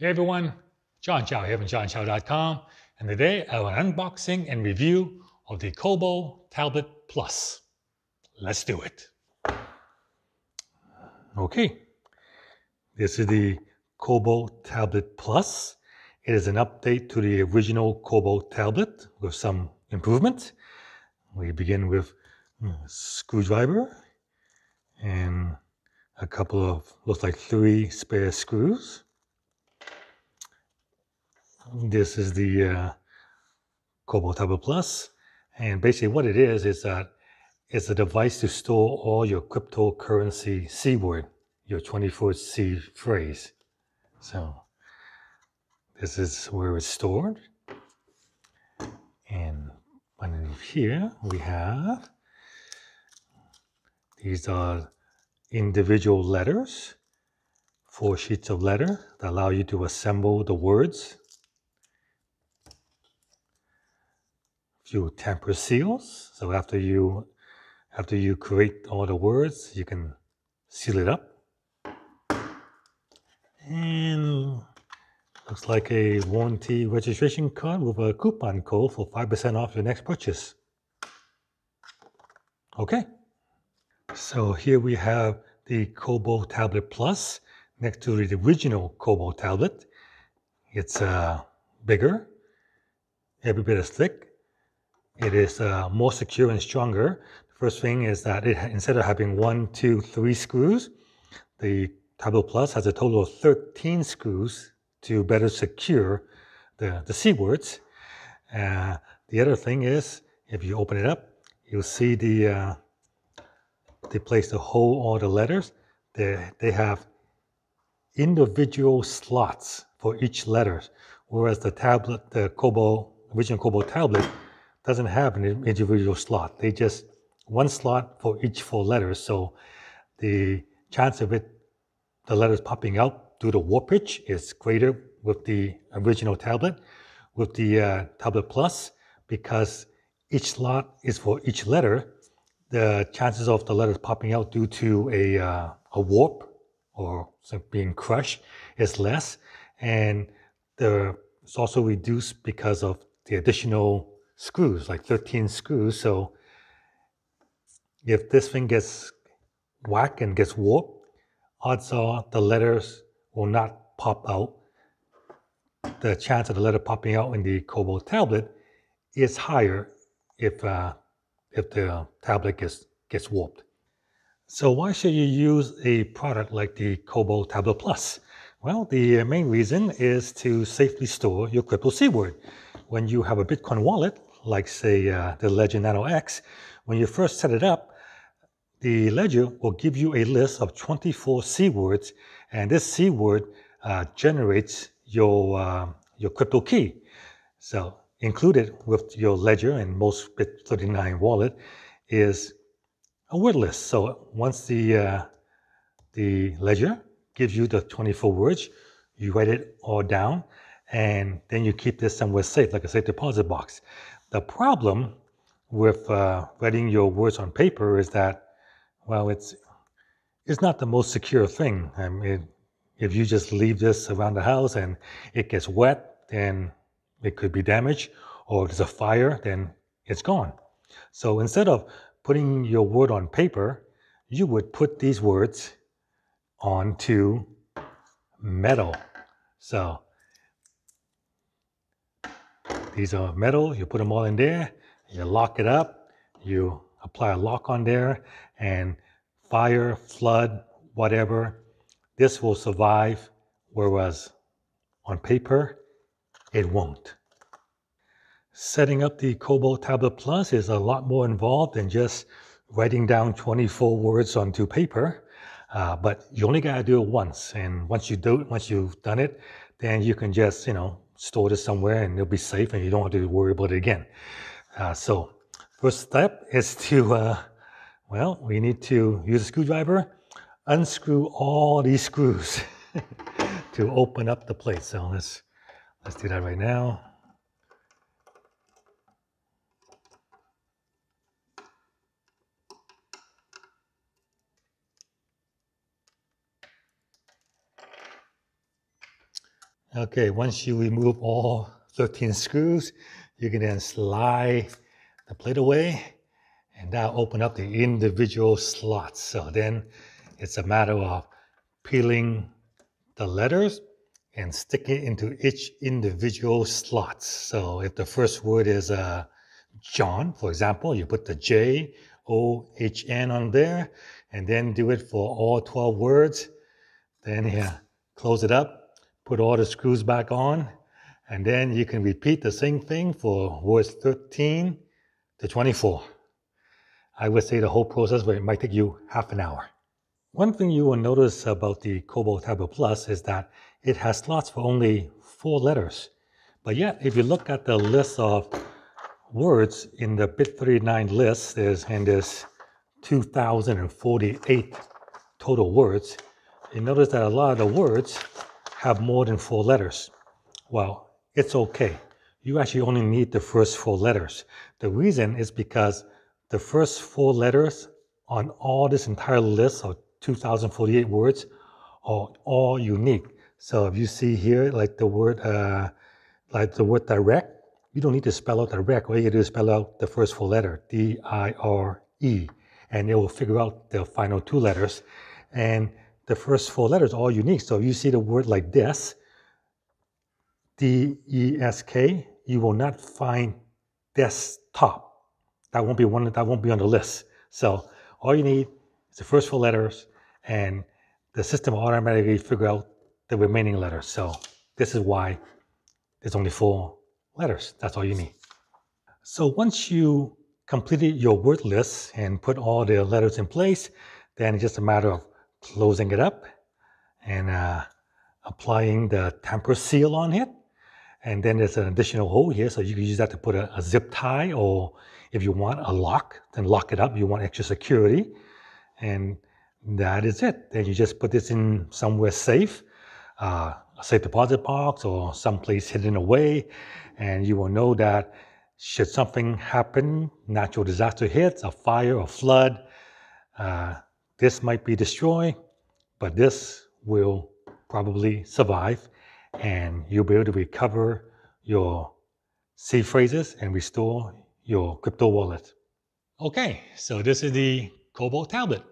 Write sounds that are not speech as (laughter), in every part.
Hey everyone, John Chow here from johnchow.com and today I have an unboxing and review of the Cobo Tablet Plus. Let's do it. Okay, this is the Cobo Tablet Plus. It is an update to the original Cobo tablet with some improvements. We begin with a screwdriver and a couple of, looks like three spare screws. This is the uh, Cobo Tablet Plus. And basically what it is, is that it's a device to store all your cryptocurrency seed word, your 24 seed phrase. So this is where it's stored. And underneath here we have, these are individual letters, four sheets of letter that allow you to assemble the words few tamper seals. So after you after you create all the words, you can seal it up. And looks like a warranty registration card with a coupon code for 5% off your next purchase. Okay, so here we have the Cobo Tablet Plus next to the original Cobo tablet. It's uh, bigger, every bit as thick, it is uh, more secure and stronger. The first thing is that it, instead of having one, two, three screws, the Tablet Plus has a total of 13 screws to better secure the, the seed words. Uh, the other thing is, if you open it up, you'll see the, uh, the place to hold all the letters. They, they have individual slots for each letter, whereas the tablet, the Cobo, original Cobo tablet, doesn't have an individual slot. They just one slot for each four letters. So the chance of it, the letters popping out due to warpage is greater with the original tablet. With the uh, tablet plus, because each slot is for each letter, the chances of the letters popping out due to a, uh, a warp or being crushed is less. And the, it's also reduced because of the additional screws, like 13 screws. So if this thing gets whacked and gets warped, odds are the letters will not pop out. The chance of the letter popping out in the Cobo tablet is higher if, uh, if the tablet gets, gets warped. So why should you use a product like the Cobo Tablet Plus? Well, the main reason is to safely store your crypto seed word. When you have a Bitcoin wallet, like say uh, the Ledger Nano X, when you first set it up, the Ledger will give you a list of 24 seed words, and this seed word uh, generates your, uh, your crypto key. So included with your Ledger and most BIP39 wallet is a word list. So once the, uh, the Ledger gives you the 24 words, you write it all down, and then you keep this somewhere safe, like a safe deposit box. The problem with uh, writing your words on paper is that, well, it's it's not the most secure thing. I mean, if you just leave this around the house and it gets wet, then it could be damaged, or if there's a fire, then it's gone. So instead of putting your word on paper, you would put these words onto metal. So these are metal, you put them all in there, you lock it up, you apply a lock on there, and fire, flood, whatever, this will survive, whereas on paper, it won't. Setting up the Cobo Tablet Plus is a lot more involved than just writing down 24 words onto paper. Uh, but you only gotta do it once, and once you do it, once you've done it, then you can just you know store this somewhere and it'll be safe and you don't have to worry about it again. Uh, so first step is to, uh, well, we need to use a screwdriver, unscrew all these screws (laughs) to open up the plate. So let's, let's do that right now. Okay, once you remove all 13 screws, you can then slide the plate away and now open up the individual slots. So then it's a matter of peeling the letters and sticking it into each individual slots. So if the first word is uh, John, for example, you put the J O H N on there and then do it for all 12 words. Then yeah, close it up, put all the screws back on, and then you can repeat the same thing for words 13 to 24. I would say the whole process but it might take you half an hour. One thing you will notice about the Cobo Tablet Plus is that it has slots for only four letters. But yet, if you look at the list of words in the BIP39 list, there's, and there's 2,048 total words, you notice that a lot of the words have more than four letters. Well, it's okay. You actually only need the first four letters. The reason is because the first four letters on all this entire list of 2048 words are all unique. So if you see here, like the word, uh, like the word direct, you don't need to spell out direct. All you do is spell out the first four letter, D-I-R-E, and it will figure out the final two letters. And the first four letters are all unique. So if you see the word like this, D-E-S-K, you will not find desktop. That won't be one that won't be on the list. So all you need is the first four letters and the system will automatically figure out the remaining letters. So this is why there's only four letters. That's all you need. So once you completed your word list and put all the letters in place, then it's just a matter of closing it up and uh, applying the tamper seal on it. And then there's an additional hole here, so you can use that to put a, a zip tie, or if you want a lock, then lock it up. You want extra security. And that is it. Then you just put this in somewhere safe, uh, a safe deposit box or someplace hidden away, and you will know that should something happen, natural disaster hits, a fire, a flood, uh, this might be destroyed, but this will probably survive, and you'll be able to recover your seed phrases and restore your crypto wallet. Okay, so this is the Cobo tablet.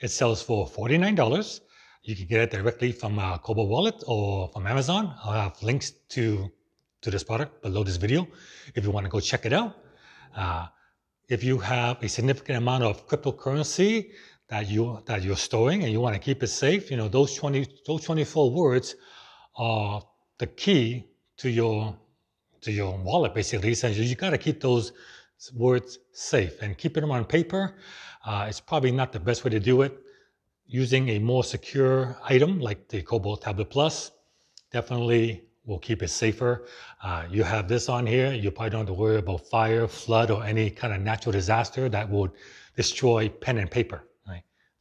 It sells for $49. You can get it directly from uh, Cobo Wallet or from Amazon. I'll have links to, to this product below this video if you want to go check it out. Uh, if you have a significant amount of cryptocurrency that you that you're storing and you want to keep it safe, you know those 20 those 24 words are the key to your to your wallet basically. So you got to keep those words safe and keeping them on paper uh, it's probably not the best way to do it. Using a more secure item like the Cobo Tablet Plus definitely will keep it safer. Uh, you have this on here, you probably don't have to worry about fire, flood, or any kind of natural disaster that would destroy pen and paper.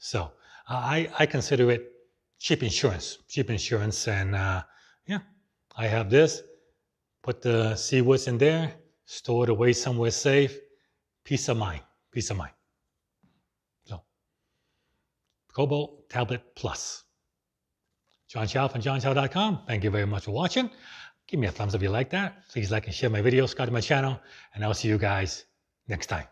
So uh, I, I consider it cheap insurance, cheap insurance. And uh, yeah, I have this, put the seed words in there, store it away somewhere safe, peace of mind, peace of mind. So Cobo Tablet Plus. John Chow from johnchow.com. Thank you very much for watching. Give me a thumbs up if you like that. Please like and share my video, subscribe to my channel, and I'll see you guys next time.